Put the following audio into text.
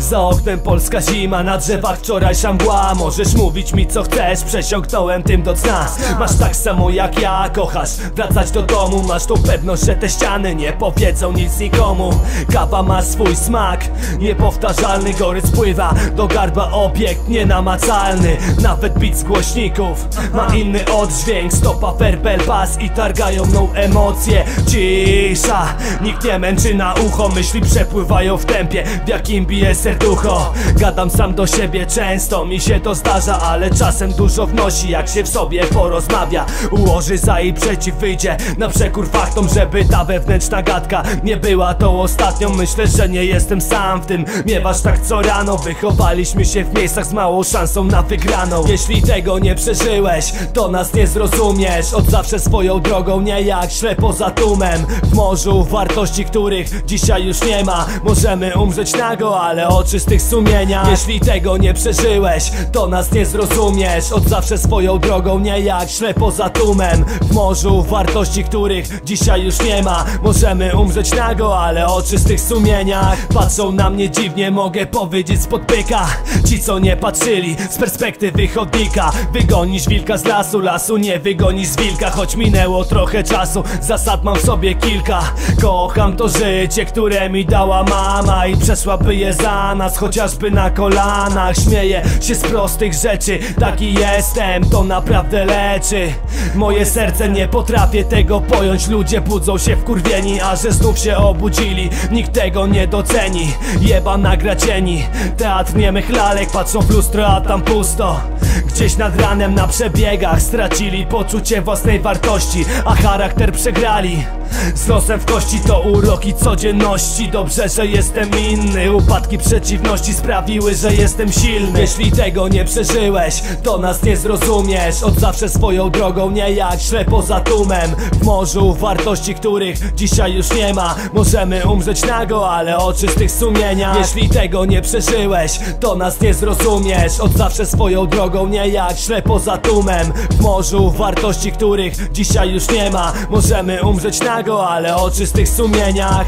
Za oknem polska zima, na drzewach wczorajsza mgła. Możesz mówić mi co chcesz, przesiąknąłem tym do cna. Masz tak samo jak ja, kochasz wracać do domu. Masz tą pewność, że te ściany nie powiedzą nic nikomu. Kawa ma swój smak, niepowtarzalny Gory spływa. Do garba obiekt nienamacalny Nawet bit z głośników ma inny oddźwięk. Stopa ferbel bas i targają mną emocje. Cisza, nikt nie męczy na ucho Myśli przepływają w tempie, w jakim bije serducho Gadam sam do siebie często, mi się to zdarza Ale czasem dużo wnosi, jak się w sobie porozmawia. Ułoży za i przeciw, wyjdzie na przekór faktom Żeby ta wewnętrzna gadka nie była tą ostatnią. Myślę, że nie jestem sam w tym Miewasz tak co rano, wychowaliśmy się w miejscach z małą szansą na wygraną. Jeśli tego nie przeżyłeś, to nas nie zrozumiesz. Od zawsze swoją drogą, nie jak ślepo za tłumem. W morzu wartości, których dzisiaj już nie ma. Możemy umrzeć nago, ale o czystych sumieniach Jeśli tego nie przeżyłeś, to nas nie zrozumiesz. Od zawsze swoją drogą, nie jak ślepo za tłumem. W morzu wartości, których dzisiaj już nie ma. Możemy umrzeć nago, ale o czystych sumieniach Patrzą na mnie dziwnie, mogę powiedzieć spod pyka Ci co nie patrzyli z perspektywy chodnika. Wygonisz wilka z lasu, lasu nie wygonisz z wilka. Choć minęło trochę czasu, zasad mam w sobie kilka. Kocham to życie, które mi dała mama I przeszłaby je za nas, chociażby na kolanach. Śmieję się z prostych rzeczy, taki jestem, to naprawdę leczy. Moje serce nie potrafię tego pojąć. Ludzie budzą się wkurwieni, a że znów się obudzili Nikt tego nie doceni, jeba nagracieni Teatr niemych lalek, patrzą w lustro, a tam pusto. Gdzieś nad ranem na przebiegach Stracili poczucie własnej wartości A charakter przegrali Z losem w kości to uroki codzienności. Dobrze, że jestem inny. Upadki przeciwności sprawiły, że jestem silny. Jeśli tego nie przeżyłeś To nas nie zrozumiesz. Od zawsze swoją drogą, nie jak ślepo za tłumem. W morzu wartości, których dzisiaj już nie ma. Możemy umrzeć nago, ale o czystych sumieniach. Jeśli tego nie przeżyłeś To nas nie zrozumiesz. Od zawsze swoją drogą, nie jak ślepo za tłumem. W morzu wartości, których dzisiaj już nie ma. Możemy umrzeć nago, ale o czystych sumieniach